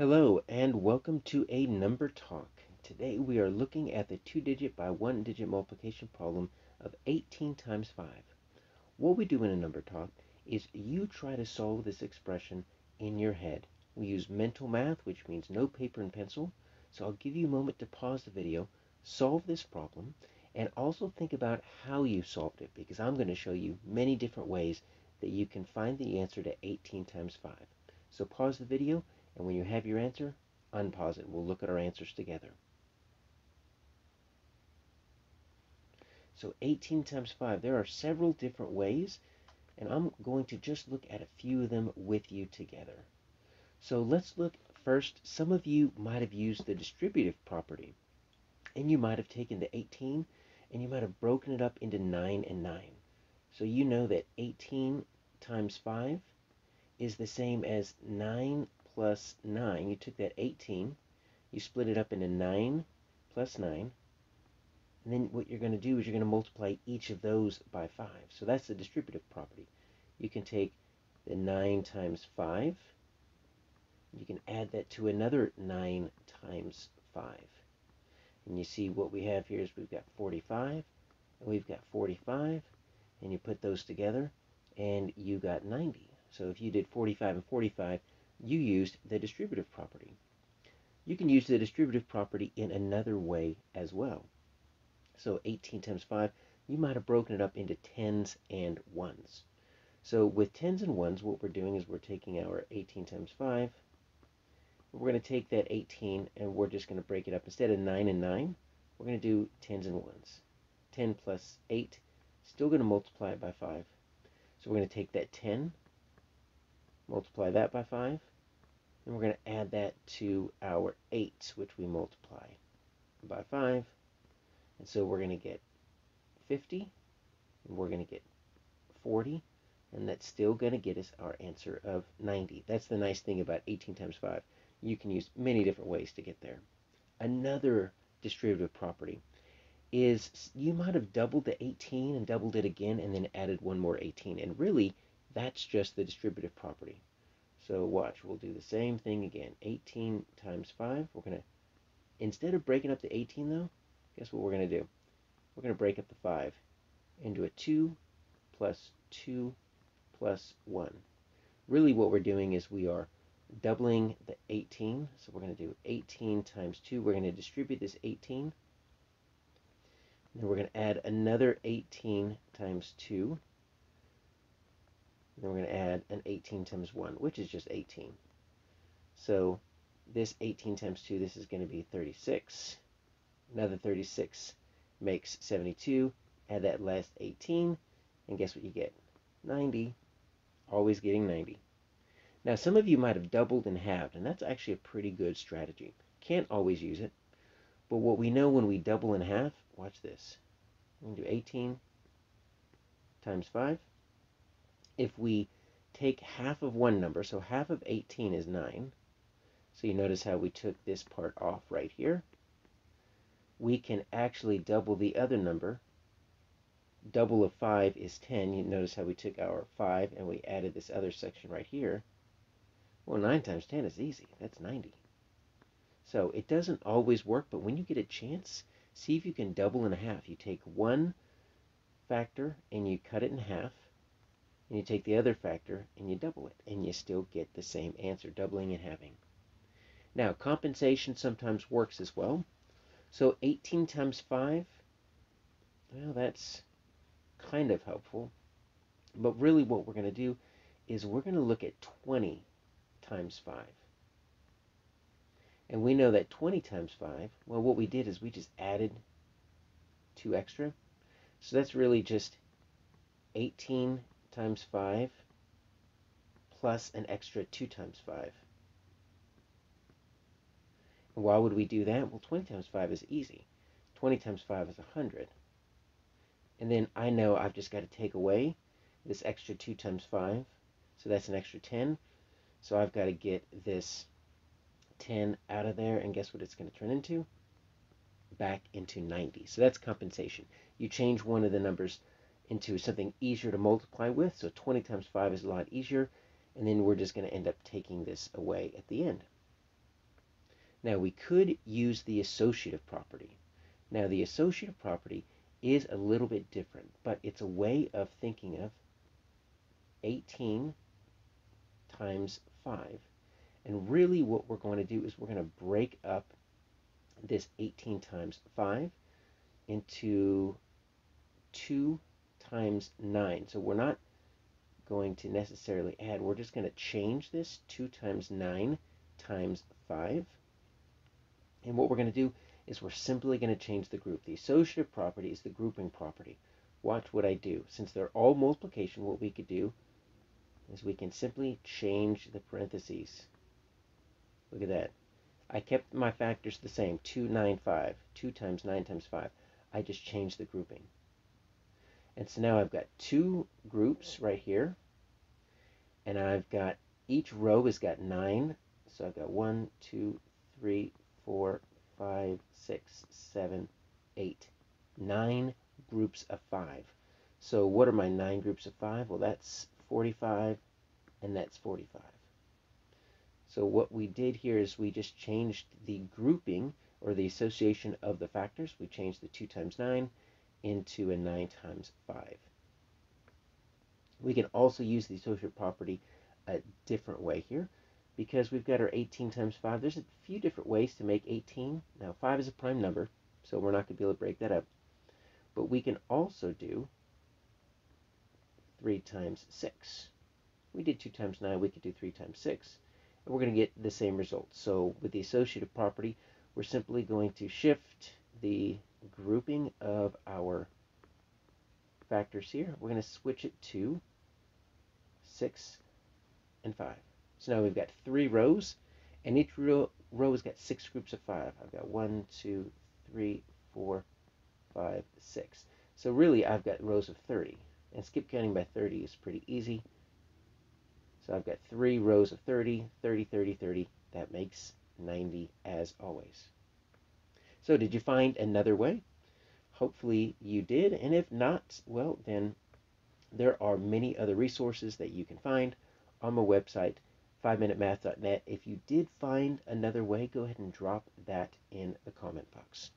Hello and welcome to a number talk. Today we are looking at the two digit by one digit multiplication problem of 18 times 5. What we do in a number talk is you try to solve this expression in your head. We use mental math, which means no paper and pencil. So I'll give you a moment to pause the video, solve this problem, and also think about how you solved it because I'm going to show you many different ways that you can find the answer to 18 times 5. So pause the video and when you have your answer, unpause it. We'll look at our answers together. So 18 times 5, there are several different ways, and I'm going to just look at a few of them with you together. So let's look first. Some of you might have used the distributive property, and you might have taken the 18 and you might have broken it up into 9 and 9. So you know that 18 times 5 is the same as 9 plus 9, you took that 18, you split it up into 9 plus 9, and then what you're going to do is you're going to multiply each of those by 5. So that's the distributive property. You can take the 9 times 5, you can add that to another 9 times 5. And you see what we have here is we've got 45, and we've got 45, and you put those together, and you got 90. So if you did 45 and 45, you used the distributive property. You can use the distributive property in another way as well. So 18 times 5, you might have broken it up into tens and ones. So with tens and ones, what we're doing is we're taking our 18 times 5. We're going to take that 18 and we're just going to break it up. Instead of 9 and 9, we're going to do tens and ones. 10 plus 8, still going to multiply it by 5. So we're going to take that 10, multiply that by 5, and we're going to add that to our 8, which we multiply by 5. And so we're going to get 50, and we're going to get 40, and that's still going to get us our answer of 90. That's the nice thing about 18 times 5. You can use many different ways to get there. Another distributive property is you might have doubled the 18 and doubled it again and then added one more 18. And really, that's just the distributive property. So watch, we'll do the same thing again. 18 times 5. We're going to, instead of breaking up the 18 though, guess what we're going to do? We're going to break up the 5 into a 2 plus 2 plus 1. Really what we're doing is we are doubling the 18. So we're going to do 18 times 2. We're going to distribute this 18. Then we're going to add another 18 times 2. Then we're going to add an 18 times 1, which is just 18. So this 18 times 2, this is going to be 36. Another 36 makes 72. Add that last 18, and guess what you get? 90. Always getting 90. Now, some of you might have doubled and halved, and that's actually a pretty good strategy. Can't always use it, but what we know when we double and half, watch this. We can do 18 times 5 if we take half of one number, so half of 18 is 9, so you notice how we took this part off right here, we can actually double the other number. Double of 5 is 10. You notice how we took our 5 and we added this other section right here. Well, 9 times 10 is easy. That's 90. So it doesn't always work, but when you get a chance, see if you can double in a half. You take one factor and you cut it in half and you take the other factor and you double it, and you still get the same answer, doubling and halving. Now, compensation sometimes works as well. So 18 times 5, well, that's kind of helpful. But really what we're going to do is we're going to look at 20 times 5. And we know that 20 times 5, well, what we did is we just added 2 extra. So that's really just 18 times 5 plus an extra 2 times 5. And why would we do that? Well, 20 times 5 is easy. 20 times 5 is 100. And then I know I've just got to take away this extra 2 times 5. So that's an extra 10. So I've got to get this 10 out of there. And guess what it's going to turn into? Back into 90. So that's compensation. You change one of the numbers into something easier to multiply with. So 20 times 5 is a lot easier. And then we're just going to end up taking this away at the end. Now we could use the associative property. Now the associative property is a little bit different, but it's a way of thinking of 18 times 5. And really what we're going to do is we're going to break up this 18 times 5 into 2 times 9. So we're not going to necessarily add. We're just going to change this 2 times 9 times 5. And what we're going to do is we're simply going to change the group. The associative property is the grouping property. Watch what I do. Since they're all multiplication, what we could do is we can simply change the parentheses. Look at that. I kept my factors the same, 2, 9, 5. 2 times 9 times 5. I just changed the grouping. And so now I've got two groups right here. And I've got, each row has got 9. So I've got 1, 2, 3, 4, 5, 6, 7, 8. 9 groups of 5. So what are my 9 groups of 5? Well, that's 45, and that's 45. So what we did here is we just changed the grouping or the association of the factors. We changed the 2 times 9 into a 9 times 5. We can also use the associative property a different way here because we've got our 18 times 5. There's a few different ways to make 18. Now 5 is a prime number, so we're not going to be able to break that up. But we can also do 3 times 6. We did 2 times 9, we could do 3 times 6 and we're going to get the same result. So with the associative property, we're simply going to shift the grouping of our factors here. We're going to switch it to 6 and 5. So now we've got three rows, and each row, row has got six groups of 5. I've got one, two, three, four, five, six. So really, I've got rows of 30. And skip counting by 30 is pretty easy. So I've got three rows of 30, 30, 30, 30. That makes 90 as always. So did you find another way? Hopefully you did. And if not, well, then there are many other resources that you can find on my website, 5minutemath.net. If you did find another way, go ahead and drop that in the comment box.